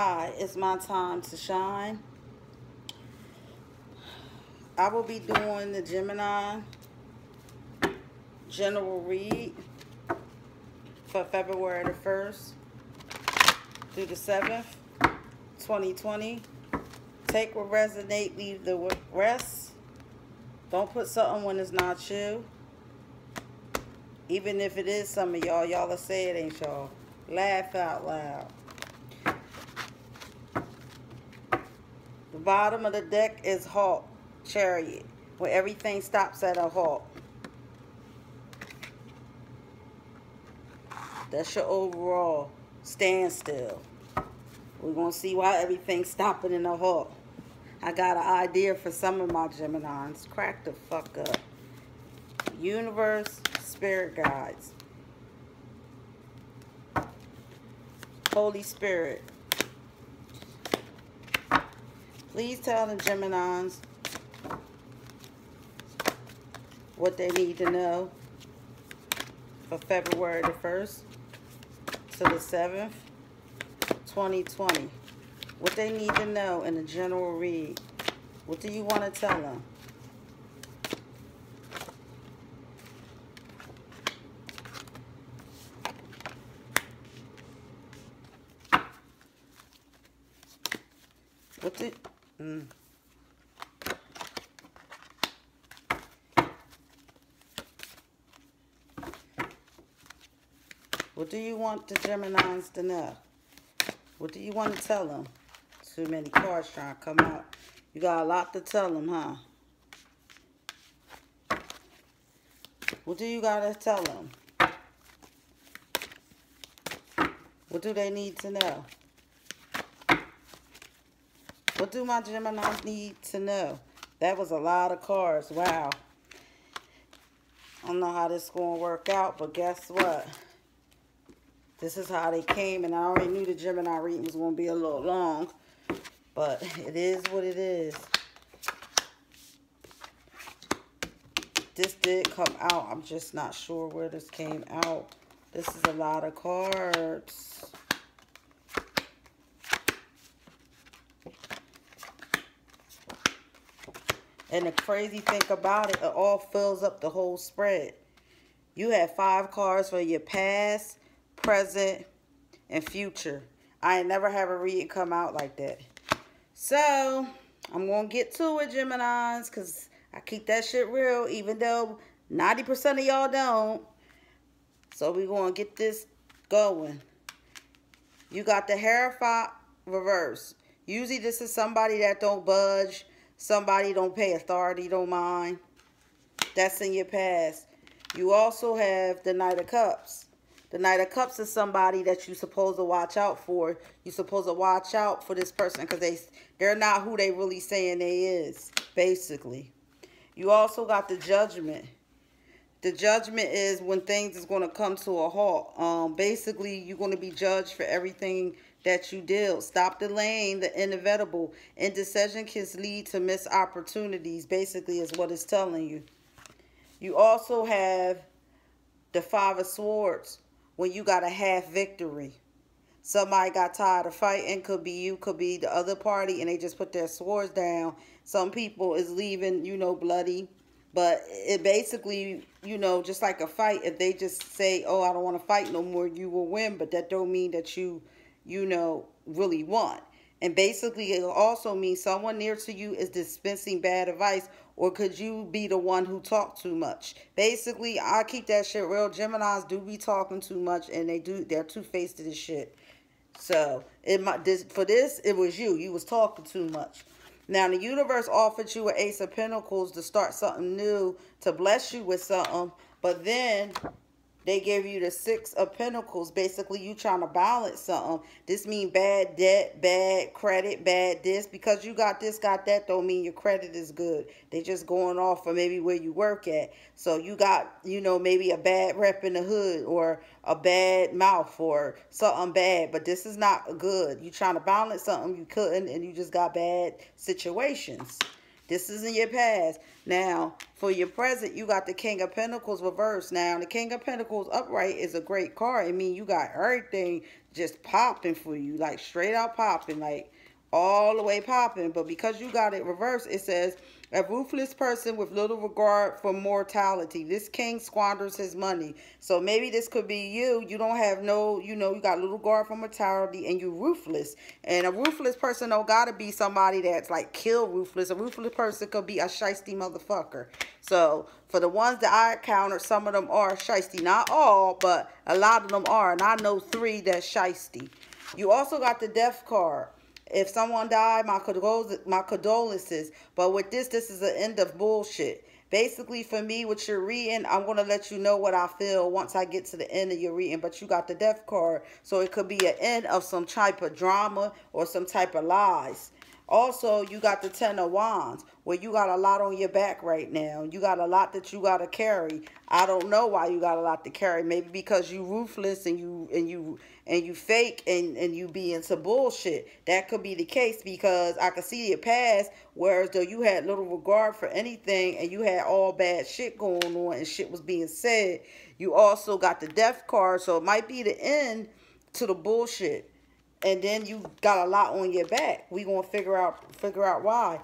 Hi, it's my time to shine. I will be doing the Gemini general read for February the 1st through the 7th, 2020. Take what resonate, leave the rest. Don't put something when it's not you. Even if it is some of y'all, y'all will say it ain't y'all. Laugh out loud. The bottom of the deck is halt, chariot, where everything stops at a halt. That's your overall standstill. We're going to see why everything's stopping in a halt. I got an idea for some of my Geminis. Crack the fuck up. Universe, spirit guides. Holy Spirit. Please tell the Geminis what they need to know for February the 1st to the 7th, 2020. What they need to know in a general read. What do you want to tell them? What did... Mm. What do you want the Geminis to know? What do you want to tell them? Too many cards trying to come out. You got a lot to tell them, huh? What do you got to tell them? What do they need to know? What do my Geminis need to know? That was a lot of cards. Wow. I don't know how this is going to work out, but guess what? This is how they came, and I already knew the Gemini reading was going to be a little long. But it is what it is. This did come out. I'm just not sure where this came out. This is a lot of cards. And the crazy thing about it, it all fills up the whole spread. You have five cards for your past, present, and future. I ain't never have a reading come out like that. So, I'm going to get to it, Geminis, because I keep that shit real, even though 90% of y'all don't. So, we're going to get this going. You got the Hierophant reverse. Usually, this is somebody that don't budge. Somebody don't pay authority, don't mind. That's in your past. You also have the Knight of Cups. The Knight of Cups is somebody that you're supposed to watch out for. You're supposed to watch out for this person because they, they're not who they really saying they is, basically. You also got the Judgment. The Judgment is when things is going to come to a halt. Um, basically, you're going to be judged for everything that you deal. Stop delaying the inevitable. Indecision can lead to missed opportunities, basically, is what it's telling you. You also have the Five of Swords when you got a half victory. Somebody got tired of fighting. Could be you, could be the other party, and they just put their swords down. Some people is leaving, you know, bloody. But it basically, you know, just like a fight, if they just say, oh, I don't want to fight no more, you will win. But that don't mean that you, you know, really want. And basically, it also means someone near to you is dispensing bad advice or could you be the one who talk too much? Basically, I keep that shit real. Geminis do be talking too much, and they do. They're two faced to this shit. So it might this for this. It was you. You was talking too much. Now the universe offered you an Ace of Pentacles to start something new, to bless you with something, but then they give you the six of pentacles. Basically, you trying to balance something. This mean bad debt, bad credit, bad this. Because you got this, got that, don't mean your credit is good. They just going off for maybe where you work at. So you got, you know, maybe a bad rep in the hood or a bad mouth or something bad. But this is not good. You trying to balance something you couldn't and you just got bad situations. This is in your past. Now, for your present, you got the King of Pentacles reversed. Now, the King of Pentacles upright is a great card. I mean, you got everything just popping for you, like straight out popping, like all the way popping. But because you got it reversed, it says a ruthless person with little regard for mortality. This king squanders his money. So maybe this could be you. You don't have no, you know, you got little regard for mortality and you're ruthless. And a ruthless person don't got to be somebody that's like kill ruthless. A ruthless person could be a shisty motherfucker. So for the ones that I encountered, some of them are shisty. Not all, but a lot of them are. And I know three that's shisty. You also got the death card. If someone died, my condolences, my condolences. But with this, this is the end of bullshit. Basically, for me, what you're reading, I'm going to let you know what I feel once I get to the end of your reading. But you got the death card. So it could be an end of some type of drama or some type of lies. Also, you got the Ten of Wands, where you got a lot on your back right now. You got a lot that you got to carry. I don't know why you got a lot to carry. Maybe because you ruthless and you and you and you fake and and you be into bullshit. That could be the case because I could see your past, whereas though you had little regard for anything and you had all bad shit going on and shit was being said. You also got the death card, so it might be the end to the bullshit and then you got a lot on your back. We gonna figure out figure out why.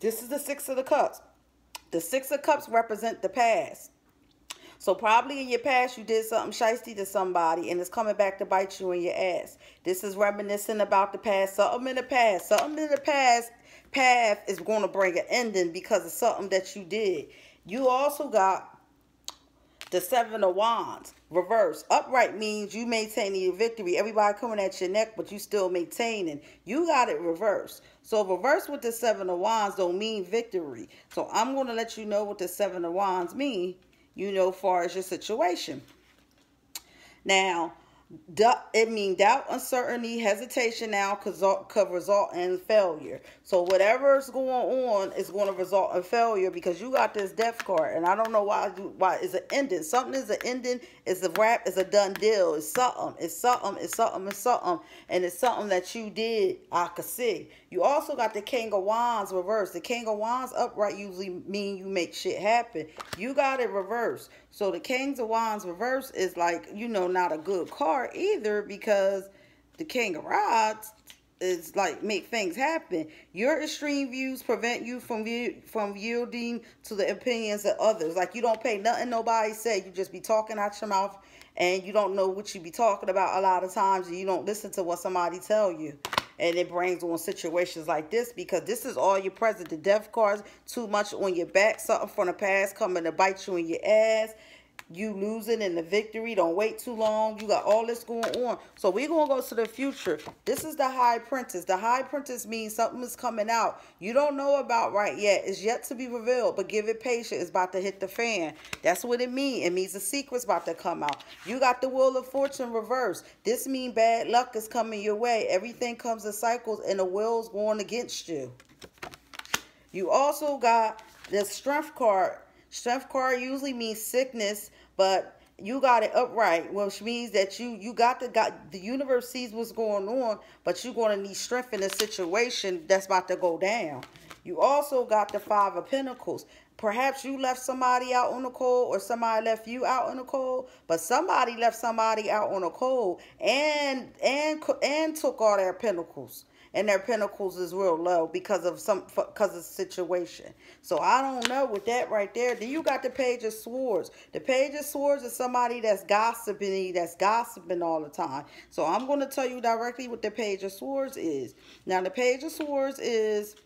This is the six of the cups. The six of cups represent the past. So probably in your past you did something shisty to somebody and it's coming back to bite you in your ass. This is reminiscing about the past. Something in the past. Something in the past path is going to bring an ending because of something that you did. You also got the seven of wands, reverse. Upright means you maintaining your victory. Everybody coming at your neck, but you still maintaining. You got it reverse. So reverse with the seven of wands don't mean victory. So I'm going to let you know what the seven of wands mean, you know, far as your situation. Now, it mean doubt, uncertainty, hesitation now could result in failure. So whatever's going on is going to result in failure because you got this death card, and I don't know why. Why is it ending? Something is an ending. It's a wrap. It's a done deal. It's something. It's something. It's something. It's something. And it's something that you did. I could see. You also got the King of Wands reversed. The King of Wands upright usually mean you make shit happen. You got it reversed. So the Kings of Wands reverse is like, you know, not a good card either because the King of Rods is like make things happen. Your extreme views prevent you from from yielding to the opinions of others. Like you don't pay nothing nobody say. You just be talking out your mouth and you don't know what you be talking about a lot of times and you don't listen to what somebody tell you and it brings on situations like this because this is all your present. The death cards, too much on your back, something from the past coming to bite you in your ass you losing in the victory. Don't wait too long. You got all this going on. So we're going to go to the future. This is the high priestess. The high priestess means something is coming out. You don't know about right yet. It's yet to be revealed, but give it patience. It's about to hit the fan. That's what it means. It means the secret's about to come out. You got the wheel of fortune reversed. This means bad luck is coming your way. Everything comes in cycles and the wheel's going against you. You also got the strength card. Strength card usually means sickness, but you got it upright, which means that you you got the got the universe sees what's going on, but you're going to need strength in a situation that's about to go down. You also got the five of pentacles. Perhaps you left somebody out on the cold or somebody left you out on the cold, but somebody left somebody out on the cold and and and took all their pentacles and their pentacles is real low because of some because of situation. So I don't know with that right there. Then you got the page of swords. The page of swords is somebody that's gossiping, that's gossiping all the time. So I'm going to tell you directly what the page of swords is. Now the page of swords is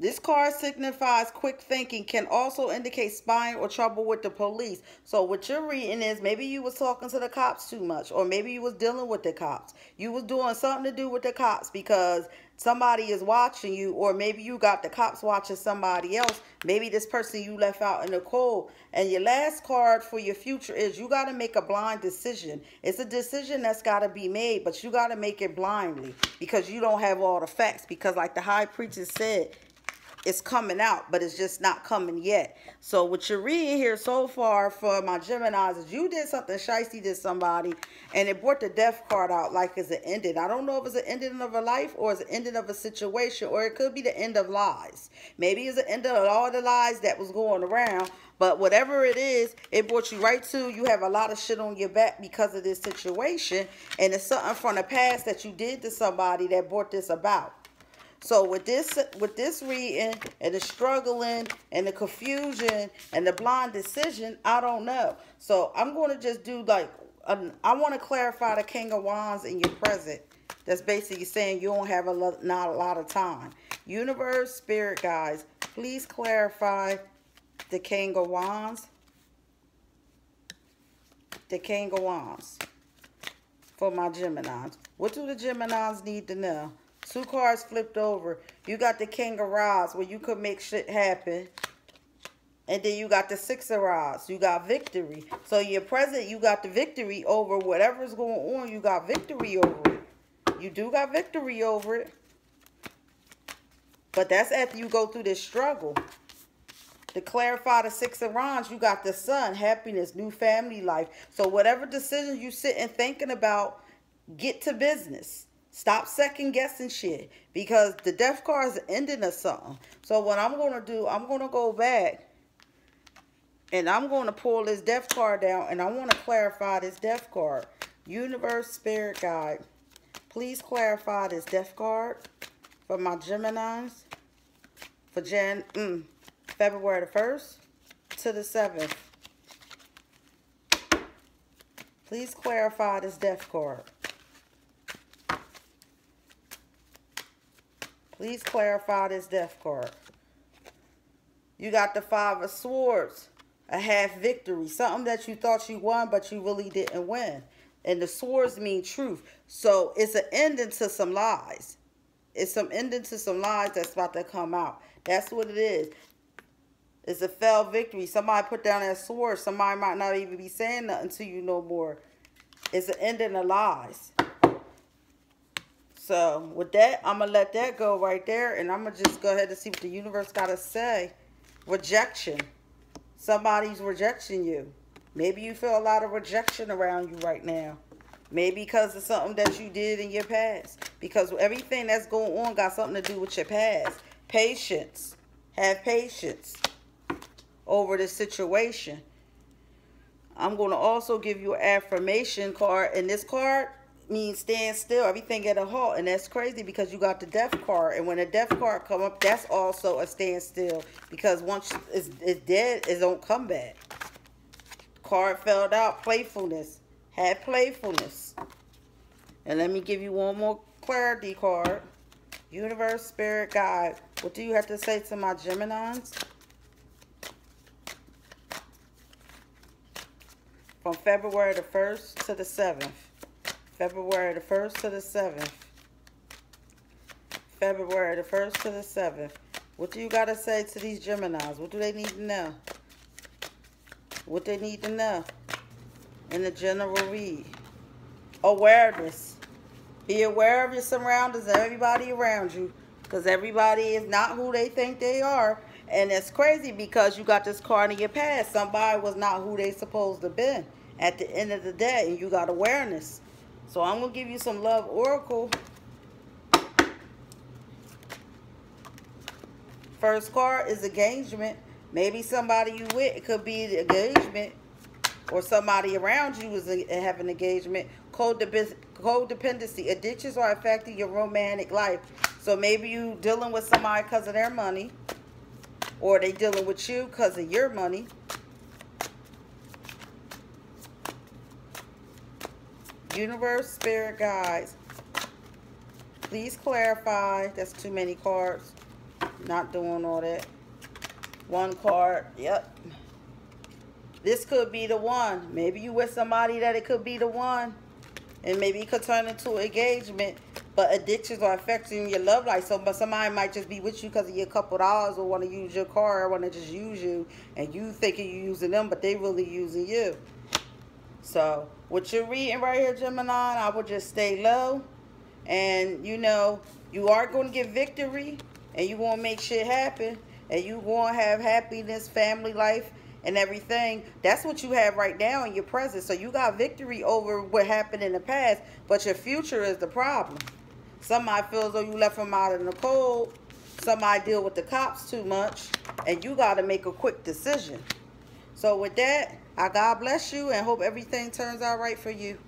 this card signifies quick thinking, can also indicate spying or trouble with the police. So what you're reading is maybe you was talking to the cops too much or maybe you was dealing with the cops. You was doing something to do with the cops because somebody is watching you or maybe you got the cops watching somebody else. Maybe this person you left out in the cold. And your last card for your future is you got to make a blind decision. It's a decision that's got to be made, but you got to make it blindly because you don't have all the facts because like the high priestess said, it's coming out, but it's just not coming yet. So what you're reading here so far for my Geminis is you did something shisty to somebody and it brought the death card out like it's an ending. I don't know if it's an ending of a life or it's an ending of a situation or it could be the end of lies. Maybe it's the end of all the lies that was going around, But whatever it is, it brought you right to you have a lot of shit on your back because of this situation. And it's something from the past that you did to somebody that brought this about. So with this with this reading and the struggling and the confusion and the blind decision, I don't know. So I'm going to just do like I want to clarify the King of Wands in your present. That's basically saying you don't have a lot, not a lot of time. Universe, spirit guys, please clarify the King of Wands. The King of Wands for my Geminis. What do the Geminis need to know? Two cards flipped over. You got the King of Rods where you could make shit happen. And then you got the Six of Rods. You got victory. So your present, you got the victory over whatever's going on. You got victory over it. You do got victory over it. But that's after you go through this struggle. To clarify the Six of Wands, you got the Sun, happiness, new family life. So whatever decisions you sit and thinking about, get to business. Stop second guessing shit because the death card is ending or something. So what I'm going to do, I'm going to go back and I'm going to pull this death card down and I want to clarify this death card. Universe Spirit Guide. Please clarify this death card for my Geminis for Jan, mm, February the 1st to the 7th. Please clarify this death card. Please clarify this death card. You got the Five of Swords, a half victory. Something that you thought you won, but you really didn't win. And the swords mean truth. So it's an ending to some lies. It's some ending to some lies that's about to come out. That's what it is. It's a fell victory. Somebody put down that sword. Somebody might not even be saying nothing to you no more. It's an ending of lies. So with that, I'm going to let that go right there. And I'm going to just go ahead and see what the universe got to say. Rejection. Somebody's rejecting you. Maybe you feel a lot of rejection around you right now. Maybe because of something that you did in your past. Because everything that's going on got something to do with your past. Patience. Have patience over the situation. I'm going to also give you an affirmation card. And this card means stand still, everything at a halt. And that's crazy because you got the death card. And when a death card come up, that's also a standstill. Because once it's, it's dead, it don't come back. Card fell out, playfulness. Have playfulness. And let me give you one more clarity card. Universe, Spirit, God. What do you have to say to my Geminis? From February the 1st to the 7th. February the 1st to the 7th. February the 1st to the 7th. What do you got to say to these Geminis? What do they need to know? What they need to know in the general read. Awareness. Be aware of your surroundings and everybody around you. Because everybody is not who they think they are. And it's crazy because you got this card in your past. Somebody was not who they supposed to be at the end of the day. And you got awareness. So I'm going to give you some love oracle. First card is engagement. Maybe somebody you with, it could be the engagement. Or somebody around you is uh, having engagement. Codependency. Addictions are affecting your romantic life. So maybe you dealing with somebody because of their money. Or they dealing with you because of your money. Universe, Spirit Guides. Please clarify. That's too many cards. Not doing all that. One card. Yep. This could be the one. Maybe you with somebody that it could be the one. And maybe it could turn into engagement. But addictions are affecting your love life. So but somebody might just be with you because of your couple dollars or want to use your car or want to just use you. And you thinking you're using them, but they really using you. So what you're reading right here, Gemini, I would just stay low. And, you know, you are going to get victory. And you want to make shit happen. And you want to have happiness, family life, and everything. That's what you have right now in your present. So you got victory over what happened in the past. But your future is the problem. Somebody feels though you left them out in the cold. Somebody deal with the cops too much. And you got to make a quick decision. So with that, I God bless you and hope everything turns out right for you.